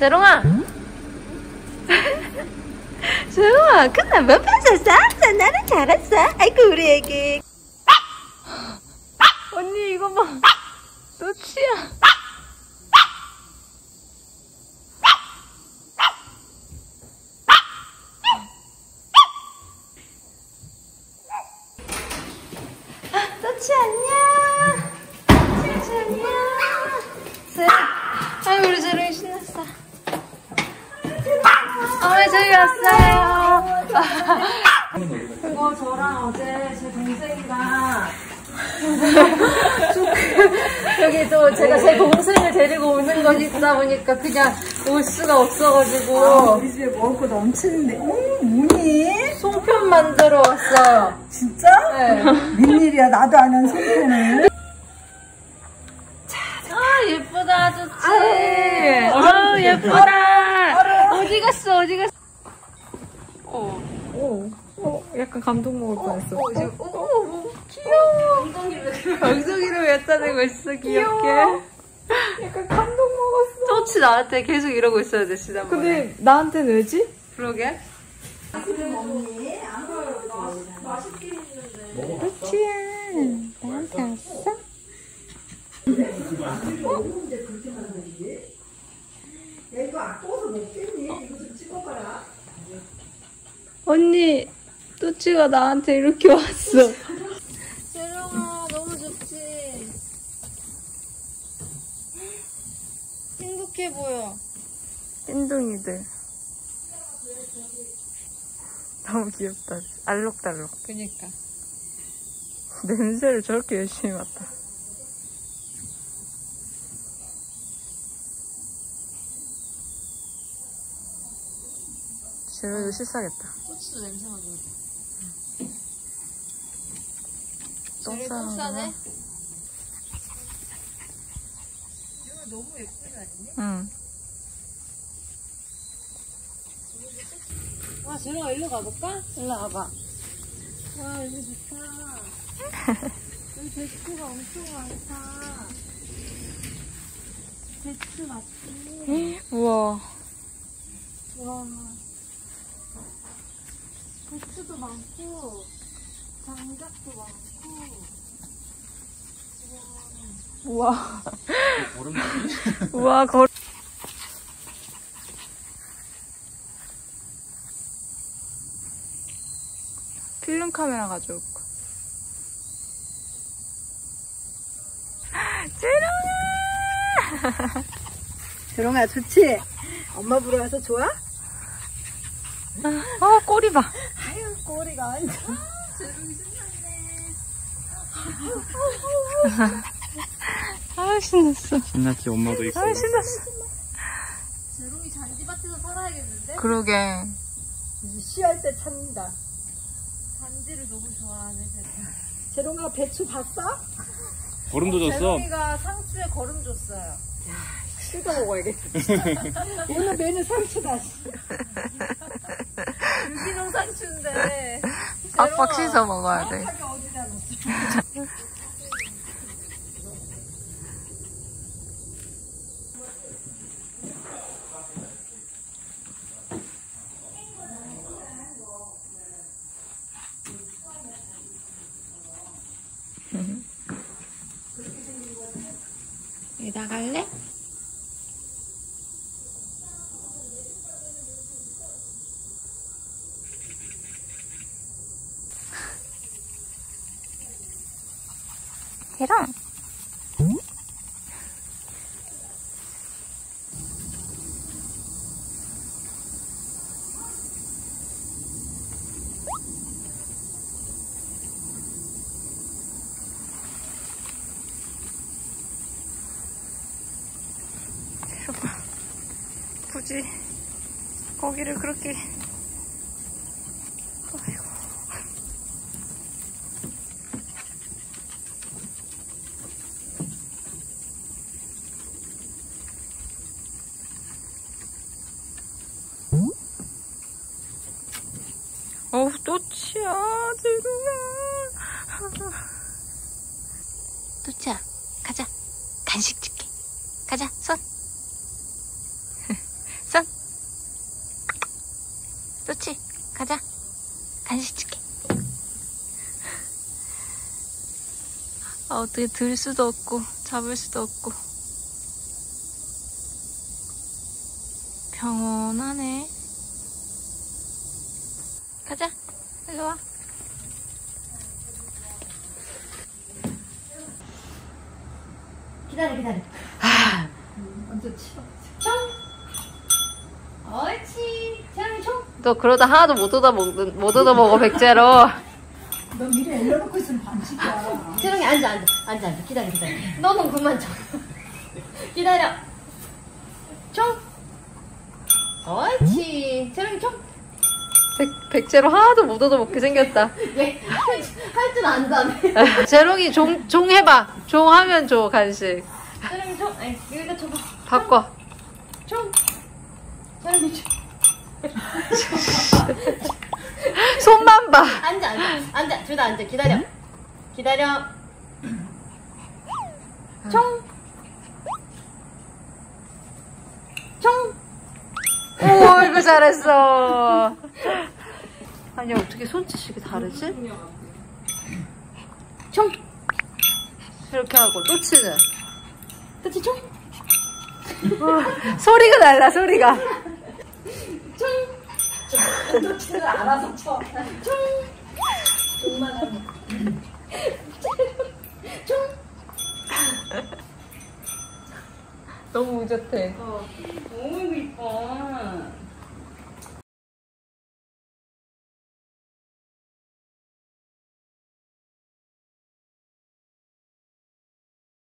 재롱아. 재롱아, 몇 편서 쌌어? 나는 잘했어. 아이고, 우리 애기. 언니, 이거 봐. 노치야. 노치 안녕. 노치 안녕. 재 아이 우리 재롱이 신났어. 왔어요. 그거 저랑 어제 제 동생이랑 여기 또 제가 제 동생을 데리고 오는 있다 보니까 그냥 올 수가 없어가지고 아, 우리 집에 먹을 거 넘치는데, 어, 뭐니? 송편 만들어 왔어요. 진짜? 네. 웬일이야, 나도 안한 손편을. 아 예쁘다 좋지. 아 예쁘다. 어디 갔어 어디 갔어? 어. 오, 어, 약간 감동 먹을 뻔했어. 어, 지금, 어, 어, 귀여워. 엉덩이를, 왜 따내고 있어, 귀엽게. 약간 감동 먹었어. 토치 나한테 계속 이러고 있어야 돼, 지난번에. 근데 나한테는 왜지? 그러게. 그치야. 나한테 왔어? 언니, 뚜치가 나한테 이렇게 왔어. 재롱아, 너무 좋지. 행복해 보여. 띵둥이들. 너무 귀엽다. 알록달록. 그니까. 냄새를 저렇게 열심히 맡아. 재료도 씻어야겠다. 토치도 냄새 나고. 똥 똥 싸는? 이거 너무 예쁘지 않니? 응. 와, 재롱아, 일로 가볼까? 일로 와봐. 와, 여기 좋다. 여기 배추가 엄청 많다. 배추 맞지? 우와. 와. 배추도 많고, 장작도 많고. 우와. 우와, 거 필름 카메라 가져올까? 재롱아! 재롱아, 좋지? 엄마 보러 와서 좋아? 어, 꼬리 봐. 아유, 꼬리가 완전. 아, 신났어. 신났지 엄마도 있어. 아, 신났어. 재롱이 잔디밭에서 살아야겠는데? 그러게. 쉬할 때 찾는다. 잔디를 너무 좋아하네, 재롱. 재롱아, 배추 봤어? 보름도 줬어. 재롱이가 상추에 거름 줬어요. 씻어 먹어야겠어. 오늘 메뉴 상추다. 유기농 상추인데. 빡빡 씻어 먹어야 돼. 여기 나갈래? 굳이 거기를 그렇게. 어우 또 치야 제루야 또치야 가자. 간식 줄게. 가자 손 좋지? 가자. 간식 줄게. 아, 어떻게 들 수도 없고, 잡을 수도 없고. 평온하네. 가자. 일로 와. 기다려, 기다려. 먼저 치워. 총! 옳지. 총! 너 그러다 하나도 못 얻어 먹, 못 얻어 먹어, 백제로. 너 미리 열려놓고 있으면 반칙이야. 재롱이 앉아, 앉아. 앉아, 앉아. 기다려, 기다려. 너는 그만 쳐. 기다려. 총! 옳지. 재롱이 총! 백, 백제로 하나도 못 얻어 먹게 생겼다. 얘, 할줄 안다네. 재롱이 종, 종 해봐. 종 하면 줘, 간식. 재롱이 총! 아니, 여기다 줘봐. 바꿔. 총! 재롱이 총! 손만 봐. 앉아, 앉아. 앉아. 둘 다 앉아. 기다려. 기다려. 총! 총! 오, 이거 잘했어. 아니, 어떻게 손짓이 다르지? 총! 이렇게 하고, 또 치는. 그치, 총! 소리가 달라, 소리가. 총! 놓치는 알아서 쳐. 총! 총! 너무 우젓해. 너무 이뻐.